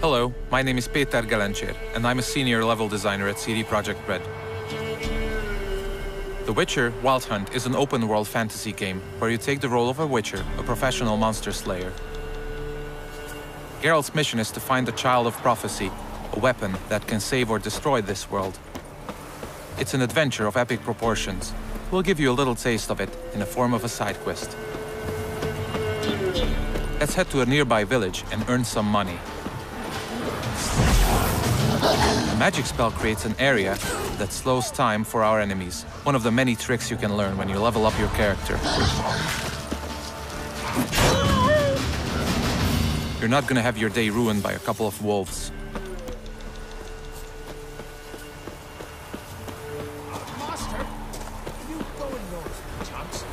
Hello, my name is Peter Gelencser, and I'm a senior level designer at CD Projekt Red. The Witcher Wild Hunt is an open world fantasy game where you take the role of a Witcher, a professional monster slayer. Geralt's mission is to find the Child of Prophecy, a weapon that can save or destroy this world. It's an adventure of epic proportions. We'll give you a little taste of it in the form of a side quest. Let's head to a nearby village and earn some money. A magic spell creates an area that slows time for our enemies. One of the many tricks you can learn when you level up your character. You're not gonna have your day ruined by a couple of wolves. Master, you going north, chance?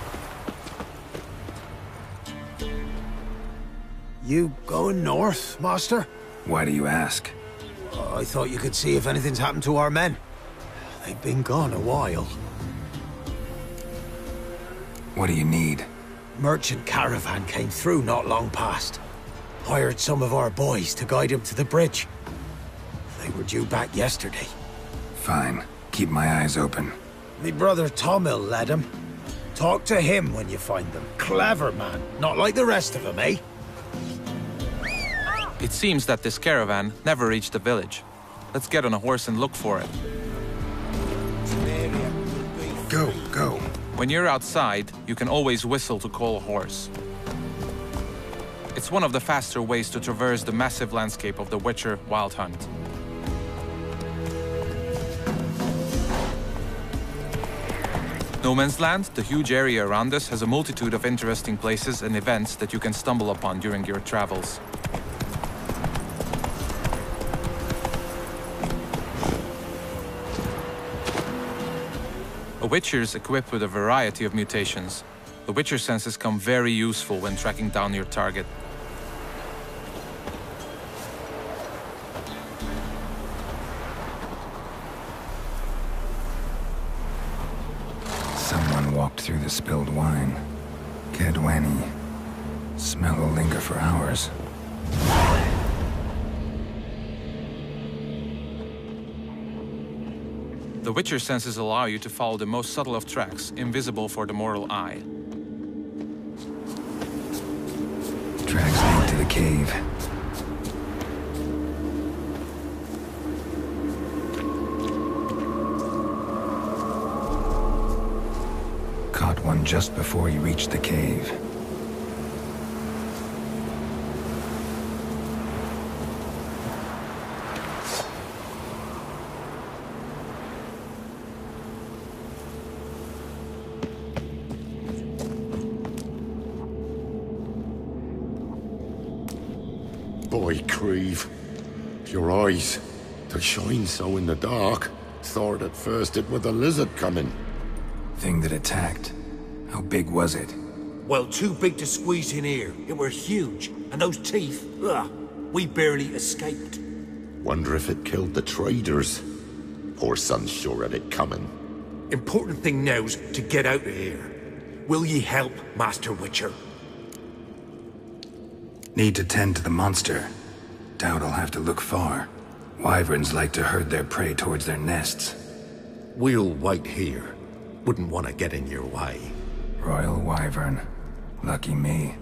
You going north, Master? Why do you ask? I thought you could see if anything's happened to our men. They've been gone a while. What do you need? Merchant caravan came through not long past. Hired some of our boys to guide him to the bridge. They were due back yesterday. Fine. Keep my eyes open. Me brother Tomil led him. Talk to him when you find them. Clever man, not like the rest of them, eh? It seems that this caravan never reached the village. Let's get on a horse and look for it. Go, go. When you're outside, you can always whistle to call a horse. It's one of the faster ways to traverse the massive landscape of the Witcher Wild Hunt. No Man's Land, the huge area around us, has a multitude of interesting places and events that you can stumble upon during your travels. A Witcher is equipped with a variety of mutations. The Witcher senses come very useful when tracking down your target. Someone walked through the spilled wine. Kaedweni. Smell will linger for hours. The Witcher senses allow you to follow the most subtle of tracks, invisible for the mortal eye. Tracks lead to the cave. Caught one just before he reached the cave. Boy, Creve. Your eyes. They shine so in the dark. Thought at first it were the lizard coming. Thing that attacked. How big was it? Well, too big to squeeze in here. It were huge. And those teeth, ugh, we barely escaped. Wonder if it killed the traders. Poor son's sure at it coming. Important thing now's to get out of here. Will ye help, Master Witcher? Need to tend to the monster. Doubt I'll have to look far. Wyverns like to herd their prey towards their nests. We'll wait here. Wouldn't want to get in your way. Royal Wyvern. Lucky me.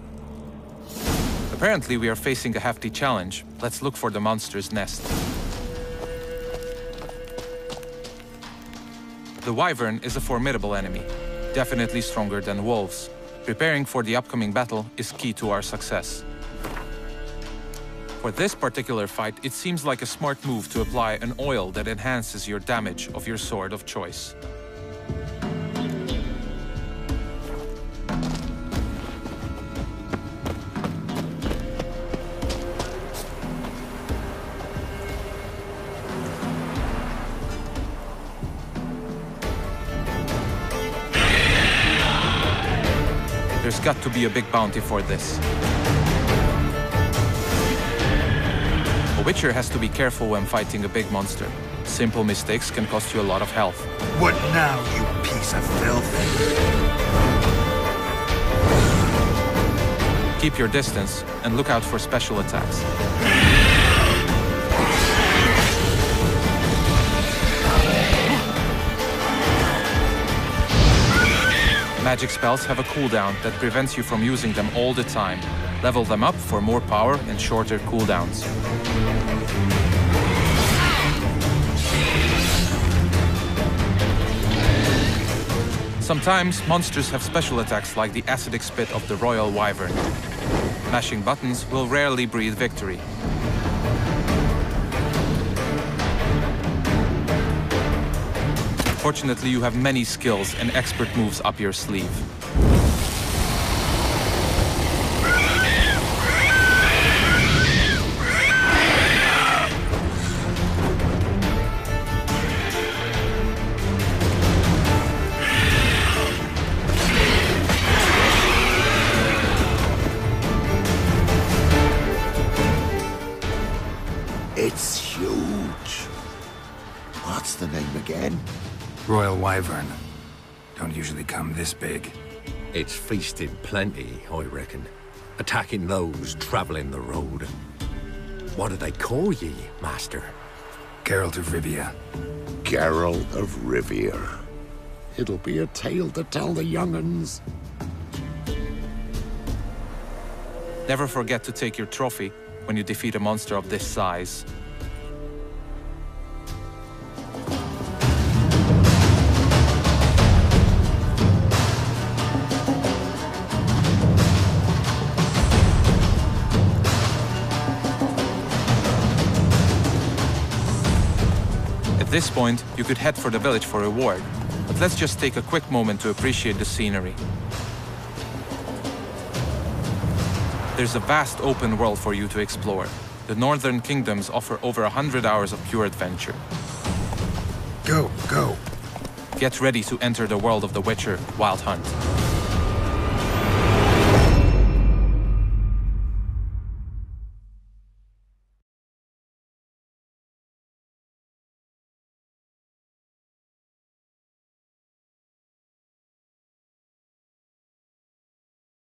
Apparently, we are facing a hefty challenge. Let's look for the monster's nest. The Wyvern is a formidable enemy, definitely stronger than wolves. Preparing for the upcoming battle is key to our success. For this particular fight, it seems like a smart move to apply an oil that enhances your damage of your sword of choice. There's got to be a big bounty for this. Witcher has to be careful when fighting a big monster. Simple mistakes can cost you a lot of health. What now, you piece of filth? Keep your distance and look out for special attacks. Magic spells have a cooldown that prevents you from using them all the time. Level them up for more power and shorter cooldowns. Sometimes, monsters have special attacks like the acidic spit of the Royal Wyvern. Mashing buttons will rarely breed victory. Fortunately, you have many skills and expert moves up your sleeve. It's huge. What's the name again? Royal Wyvern. Don't usually come this big. It's feasting plenty, I reckon. Attacking those traveling the road. What do they call ye, Master? Geralt of Rivia. Geralt of Rivia. It'll be a tale to tell the young'uns. Never forget to take your trophy when you defeat a monster of this size. This point, you could head for the village for a reward, but let's just take a quick moment to appreciate the scenery. There's a vast open world for you to explore. The Northern Kingdoms offer over a hundred hours of pure adventure. Go, go. Get ready to enter the world of The Witcher Wild Hunt.